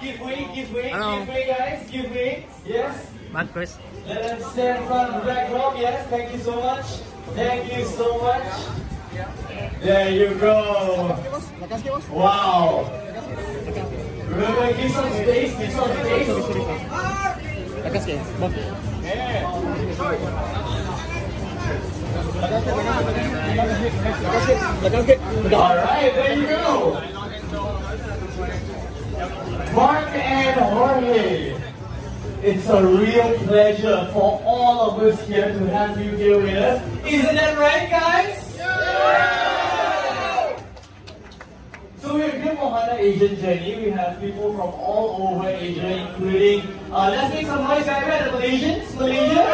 give way, give way, Hello. give way, guys, give way. Yes. Marcus. Let them stand in front of the back row. Yes, thank you so much. Thank you so much. There you go. Wow. Remember, give some space, give some space. Lekas ke? Bang. Alright, there you go. Marc and Jorge. It's a real pleasure for all of us here to have you here with us. Isn't that right, guys? Yeah. So we're here for Honda Asian Journey. We have people from all over Asia, including, uh, let's make some noise, guys, right? The Malaysians, Malaysia.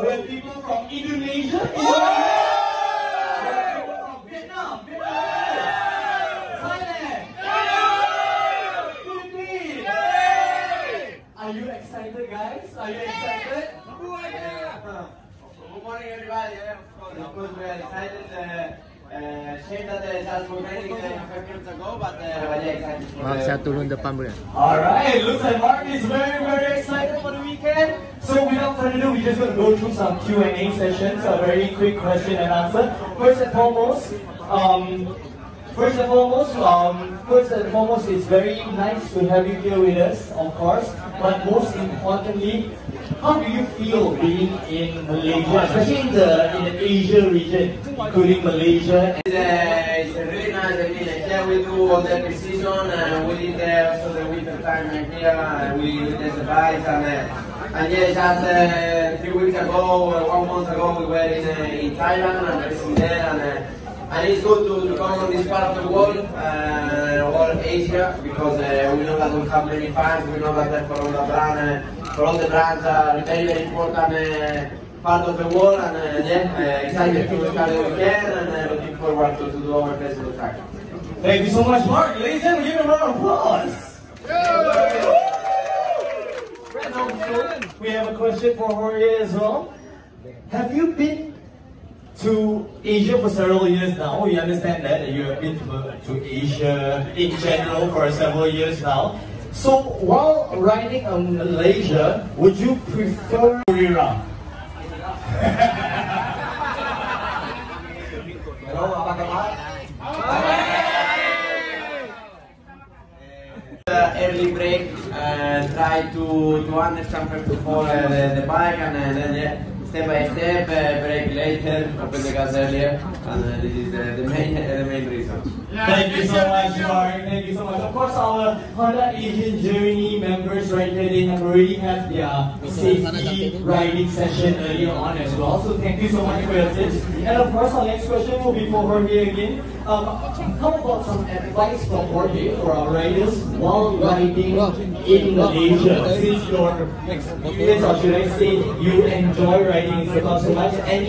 We have people from Indonesia. We have people from Vietnam, Vietnam. Thailand. Philippines. Are you excited, guys? Are you excited? Good morning, everybody. Yeah, of course, we are excited. Uh, uh, shame that uh, just for training uh, five minutes ago, but uh, but yeah, excited for Marc the- saya turun depan boleh? Alright, looks like Marc is very, very excited for the weekend. So without further ado, we're just going to go through some Q&A sessions, a very quick question and answer. First and foremost, um, first and foremost, um, first and foremost, it's very nice to have you here with us, of course. But most importantly, how do you feel being in Malaysia, especially in the in the Asia region, including Malaysia? It's, uh, it's really nice. I mean, here we do all the pre-season, and we did uh, also the winter time here, and we did the bikes, and uh, and yeah, just uh, three weeks ago, one month ago, we were in uh, in Thailand and racing there, and. Uh, and it's good to, to come on this part of the world, uh, Asia, because uh, we know that we have many fans. We know that for all the brand, uh, for all the brands are very very important uh, part of the world. And uh, yeah, uh, excited to start the weekend and uh, looking forward to, to do our best in the track. Thank you so much, Marc. Ladies and gentlemen, give him a round of applause. We have a question for Jorge as well. Have you been to Asia for several years now? You understand that you have been to, to Asia in general for several years now. So while riding in Malaysia, would you prefer Rira? Hello, apa kabar? Uh, early break, uh, try to, to understand first of all uh, the, the bike and uh, then yeah, step by step, uh, break later, open the gas earlier, and uh, this is the, the main the main reason. Thank you so much, Marc. Thank you so much. Of course, our Honda Asian Journey members right here, they have already had their safety riding session earlier on as well. So thank you so much for your tips. And of course, our next question will be for Jorge again. Um, how about some advice from Jorge for our riders while riding in Malaysia? Since your experience, or should I say, you enjoy riding in Singapore so much, any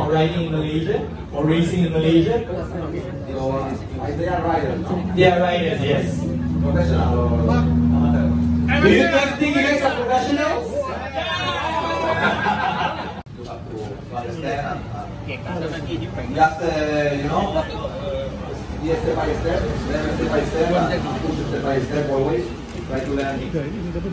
riding in Malaysia or racing in Malaysia? So, uh, they are riders. They are riders, yes. Professional or amateur? Do you guys think you guys are professionals? You have to, you know, yeah, step by step, step by step, step by step always. Try to learn.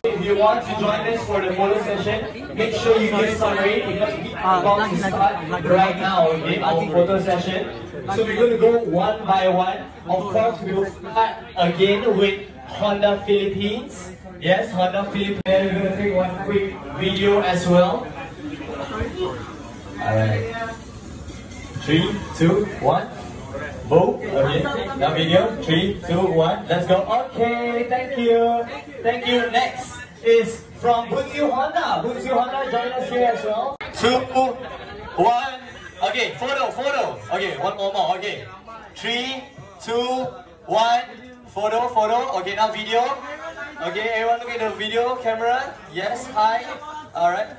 If you want to join us for the photo session, make sure you get ready because we are about to start right now in our photo session. So we're going to go one by one. Of course, we will start again with Honda Philippines. Yes, Honda Philippines. We're going to take one quick video as well. Alright. Three, two, one. Boom. Okay. Now video. Three, two, one. Let's go. Okay. Thank you. Thank you. Next is from Butsu Honda. Butsu Honda, join us here as well. Two, one. Okay. Photo. Photo. Okay. One more. more. Okay. Three, two, one. Photo. Photo. Okay. Now video. Okay. Everyone look at the video camera. Yes. Hi. All right.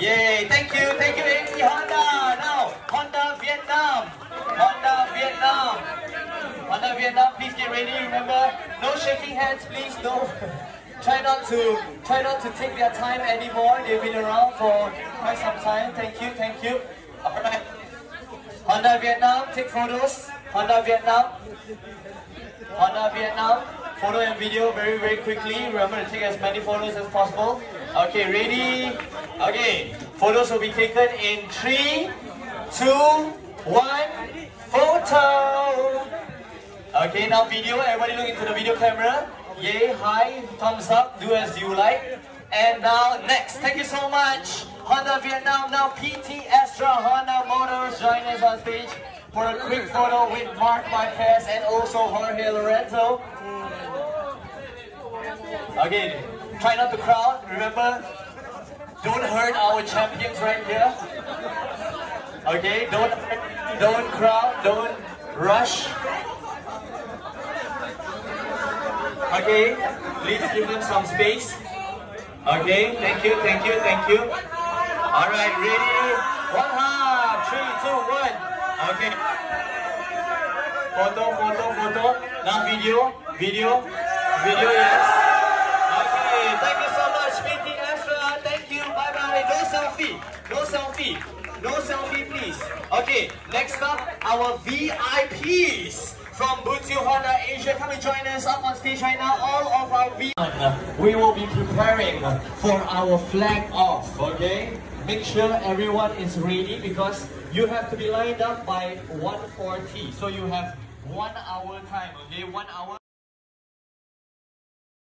Yay, thank you, thank you, AMC Honda. Now, Honda Vietnam. Vietnam. Please get ready. Remember, no shaking hands, please. No. Try not to try not to take their time anymore. They've been around for quite some time. Thank you, thank you. Alright. Honda Vietnam, take photos. Honda Vietnam. Honda Vietnam. photo and video very, very quickly. Remember to take as many photos as possible. Okay, ready? Okay, photos will be taken in three, two, one, photo. Okay, now video. Everybody look into the video camera. Yay, hi, thumbs up, do as you like. And now next, thank you so much. Honda Vietnam, now PT Astra Honda Motors join us on stage for a quick photo with Marc Marquez and also Jorge Lorenzo. Okay, try not to crowd. Remember, don't hurt our champions right here. Okay, don't don't crowd, don't rush. Okay, please give them some space. Okay, thank you, thank you, thank you. All right, ready? One half, three, two, one. Okay. Photo, photo, photo. Now video, video, video, yes. Okay, thank you so much, PT Astra. Thank you, bye bye. No selfie, no selfie, no selfie, please. Okay, next up, our VIPs from Butsu Honda Asia. Come and join us up on stage right now. All of our V. We will be preparing for our flag off. Okay, make sure everyone is ready because you have to be lined up by 1:40. So you have one hour time. Okay, one hour.